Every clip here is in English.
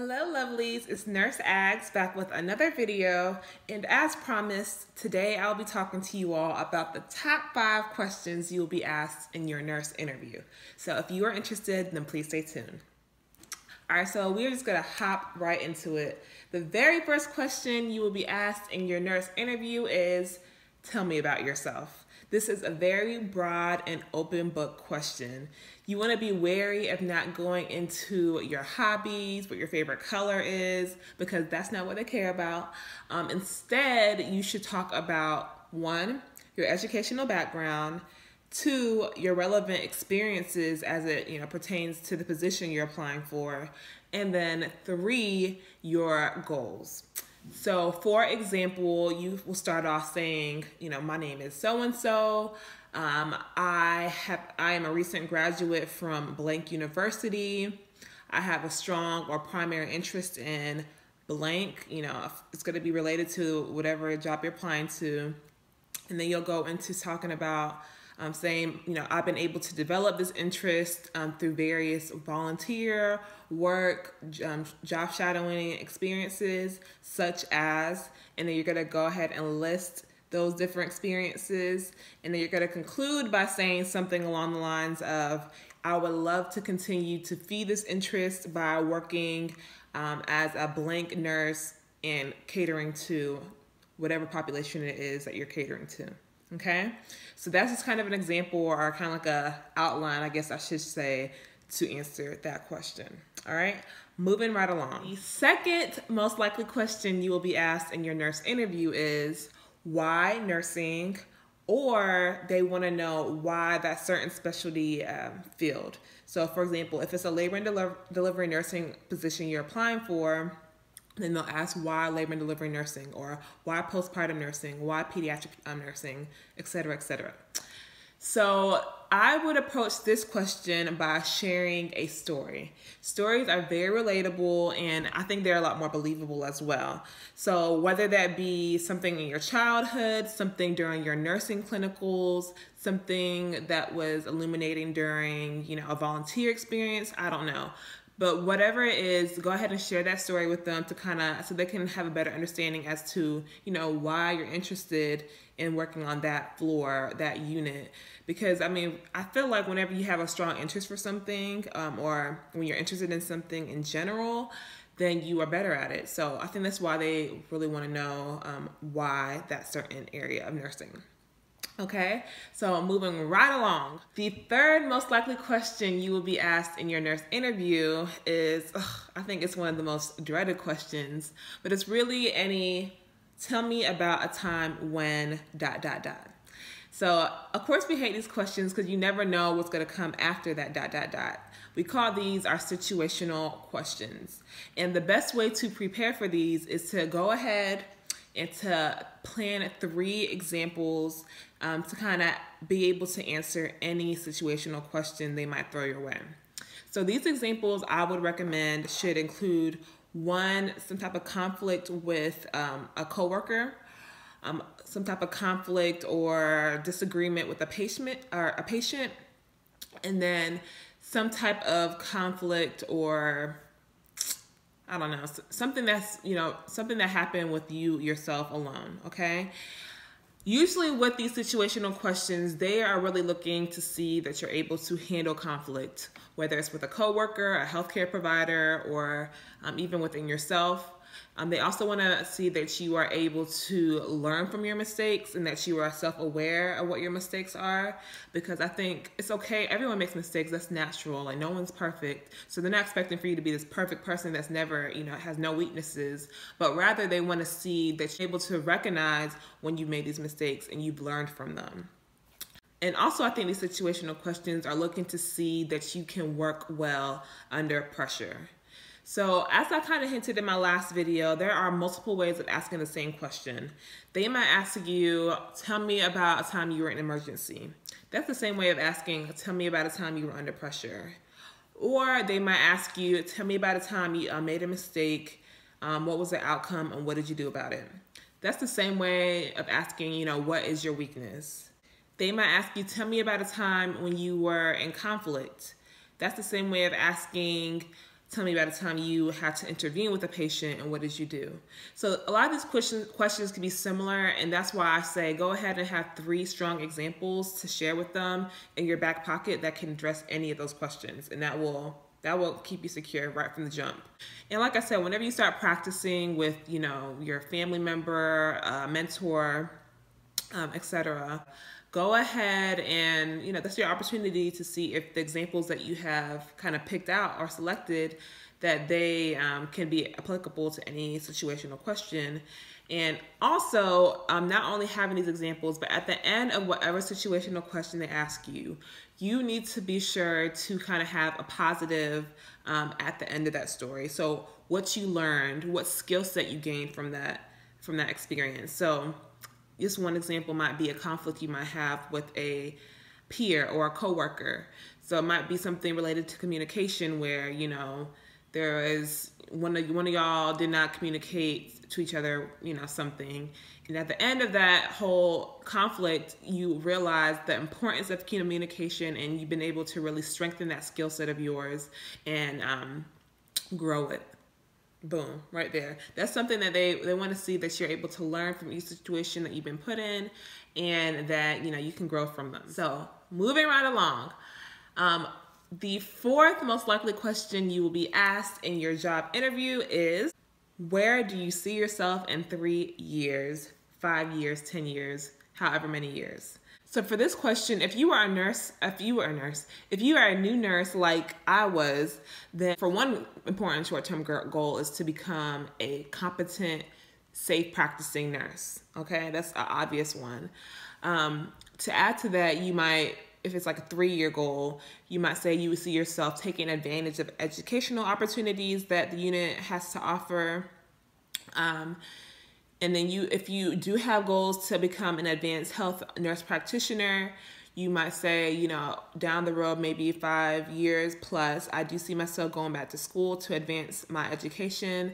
Hello lovelies, it's Nurse Aggz back with another video and as promised, today I'll be talking to you all about the top five questions you'll be asked in your nurse interview. So if you are interested, then please stay tuned. All right, so we're just gonna hop right into it. The very first question you will be asked in your nurse interview is, tell me about yourself. This is a very broad and open book question. You want to be wary of not going into your hobbies, what your favorite color is, because that's not what they care about. Um, instead, you should talk about one, your educational background, two, your relevant experiences as it you know pertains to the position you're applying for, and then three, your goals. So, for example, you will start off saying, you know, my name is so and so. Um, I have I am a recent graduate from blank university. I have a strong or primary interest in blank. You know, it's going to be related to whatever job you're applying to, and then you'll go into talking about um, saying, you know, I've been able to develop this interest um, through various volunteer work, um, job shadowing experiences, such as, and then you're going to go ahead and list those different experiences. And then you're going to conclude by saying something along the lines of, I would love to continue to feed this interest by working um, as a blank nurse and catering to whatever population it is that you're catering to. Okay, so that's just kind of an example or kind of like a outline, I guess I should say, to answer that question. All right, moving right along. The second most likely question you will be asked in your nurse interview is why nursing, or they want to know why that certain specialty um, field. So, for example, if it's a labor and deli delivery nursing position you're applying for, then they'll ask why labor and delivery nursing or why postpartum nursing, why pediatric um, nursing, et cetera, et cetera. So I would approach this question by sharing a story. Stories are very relatable and I think they're a lot more believable as well. So whether that be something in your childhood, something during your nursing clinicals, something that was illuminating during, you know, a volunteer experience, I don't know. But whatever it is, go ahead and share that story with them to kind of so they can have a better understanding as to you know why you're interested in working on that floor, that unit. Because I mean, I feel like whenever you have a strong interest for something, um, or when you're interested in something in general, then you are better at it. So I think that's why they really want to know um, why that certain area of nursing. Okay, so moving right along. The third most likely question you will be asked in your nurse interview is ugh, I think it's one of the most dreaded questions, but it's really any tell me about a time when dot dot dot. So, of course, we hate these questions because you never know what's going to come after that dot dot dot. We call these our situational questions. And the best way to prepare for these is to go ahead and to plan three examples um, to kind of be able to answer any situational question they might throw your way. So these examples I would recommend should include one, some type of conflict with um, a coworker, um, some type of conflict or disagreement with a patient or a patient, and then some type of conflict or I don't know, something that's, you know, something that happened with you yourself alone, okay? Usually with these situational questions, they are really looking to see that you're able to handle conflict, whether it's with a coworker, a healthcare provider, or um, even within yourself. Um, they also want to see that you are able to learn from your mistakes and that you are self-aware of what your mistakes are because I think it's okay. Everyone makes mistakes. That's natural. Like no one's perfect. So they're not expecting for you to be this perfect person that's never, you know, has no weaknesses, but rather they want to see that you're able to recognize when you made these mistakes and you've learned from them. And also, I think these situational questions are looking to see that you can work well under pressure. So as I kind of hinted in my last video, there are multiple ways of asking the same question. They might ask you, tell me about a time you were in emergency. That's the same way of asking, tell me about a time you were under pressure. Or they might ask you, tell me about a time you uh, made a mistake, um, what was the outcome and what did you do about it? That's the same way of asking, you know, what is your weakness? They might ask you, tell me about a time when you were in conflict. That's the same way of asking, Tell me about a time you had to intervene with a patient and what did you do? So a lot of these questions questions can be similar and that's why I say go ahead and have three strong examples to share with them in your back pocket that can address any of those questions and that will that will keep you secure right from the jump. And like I said, whenever you start practicing with, you know, your family member, mentor, um, etc., go ahead and you know that's your opportunity to see if the examples that you have kind of picked out or selected that they um, can be applicable to any situational question. And also um, not only having these examples but at the end of whatever situational question they ask you you need to be sure to kind of have a positive um, at the end of that story. So what you learned what skill set you gained from that from that experience. So just one example might be a conflict you might have with a peer or a coworker. So it might be something related to communication where, you know, there is one of one of y'all did not communicate to each other, you know, something. And at the end of that whole conflict, you realize the importance of communication and you've been able to really strengthen that skill set of yours and um, grow it. Boom, right there. That's something that they, they want to see that you're able to learn from each situation that you've been put in and that, you know, you can grow from them. So moving right along. Um, the fourth most likely question you will be asked in your job interview is, where do you see yourself in three years, five years, 10 years, however many years? So for this question, if you are a nurse, if you are a nurse, if you are a new nurse like I was, then for one important short-term goal is to become a competent, safe practicing nurse. Okay, that's an obvious one. Um, to add to that, you might, if it's like a three-year goal, you might say you would see yourself taking advantage of educational opportunities that the unit has to offer. Um, and then you, if you do have goals to become an advanced health nurse practitioner, you might say, you know, down the road, maybe five years plus, I do see myself going back to school to advance my education.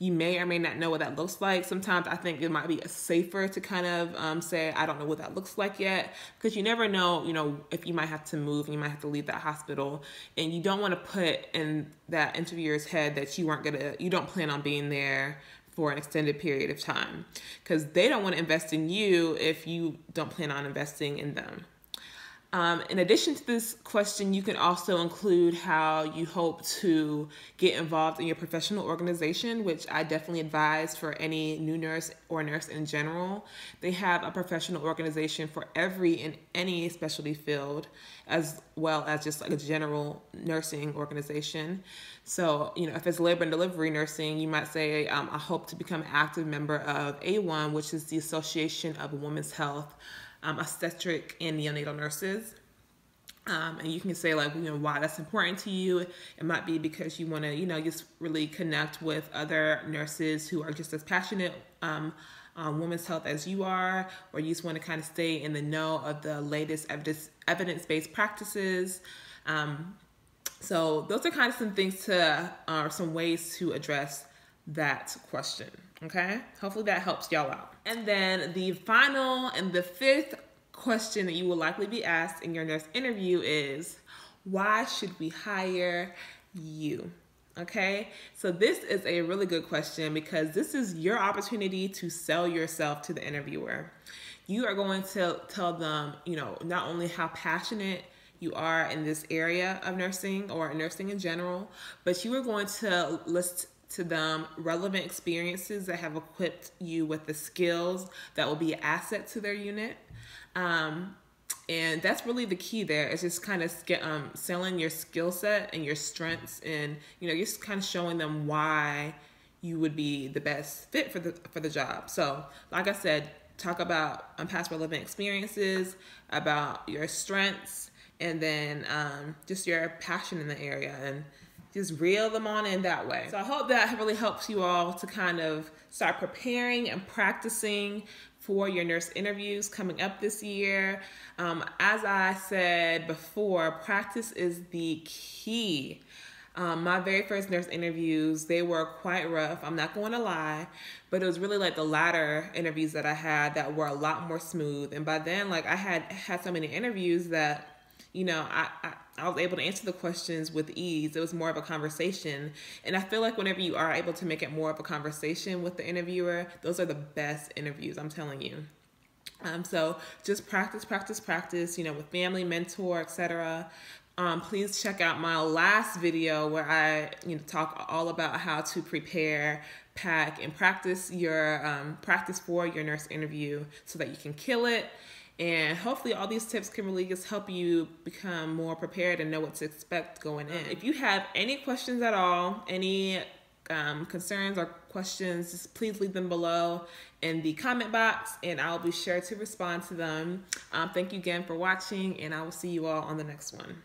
You may or may not know what that looks like. Sometimes I think it might be safer to kind of um, say, I don't know what that looks like yet, because you never know, you know, if you might have to move you might have to leave that hospital. And you don't want to put in that interviewer's head that you weren't going to, you don't plan on being there for an extended period of time because they don't want to invest in you if you don't plan on investing in them. Um, in addition to this question, you can also include how you hope to get involved in your professional organization, which I definitely advise for any new nurse or nurse in general. They have a professional organization for every and any specialty field, as well as just like a general nursing organization. So, you know, if it's labor and delivery nursing, you might say, um, I hope to become an active member of AWHONN, which is the Association of Women's Health um, obstetric and neonatal nurses. Um, and you can say like, you know, why that's important to you. It might be because you want to, you know, just really connect with other nurses who are just as passionate um, on women's health as you are, or you just want to kind of stay in the know of the latest evidence-based practices. Um, so those are kind of some things to, uh, some ways to address that question. Okay, hopefully that helps y'all out. And then the final and the fifth question that you will likely be asked in your nurse interview is why should we hire you? Okay, so this is a really good question because this is your opportunity to sell yourself to the interviewer. You are going to tell them, you know, not only how passionate you are in this area of nursing or nursing in general, but you are going to list to them relevant experiences that have equipped you with the skills that will be an asset to their unit. Um, and that's really the key there. Is just kind of um, selling your skill set and your strengths and you know just kind of showing them why you would be the best fit for the for the job. So like i said talk about um, past relevant experiences about your strengths and then um, just your passion in the area. And just reel them on in that way. So I hope that really helps you all to kind of start preparing and practicing for your nurse interviews coming up this year. Um, as I said before, practice is the key. Um, my very first nurse interviews, they were quite rough. I'm not going to lie, but it was really like the latter interviews that I had that were a lot more smooth. And by then, like I had had so many interviews that you know, I, I, I, was able to answer the questions with ease. It was more of a conversation. And I feel like whenever you are able to make it more of a conversation with the interviewer, those are the best interviews, I'm telling you. Um, so just practice, practice, practice, you know, with family, mentor, etc. Um, please check out my last video where I you know talk all about how to prepare, pack, and practice your um, practice for your nurse interview so that you can kill it. And hopefully, all these tips can really just help you become more prepared and know what to expect going in. If you have any questions at all, any um, concerns or questions, just please leave them below in the comment box and I'll be sure to respond to them. Um, thank you again for watching, and I will see you all on the next one.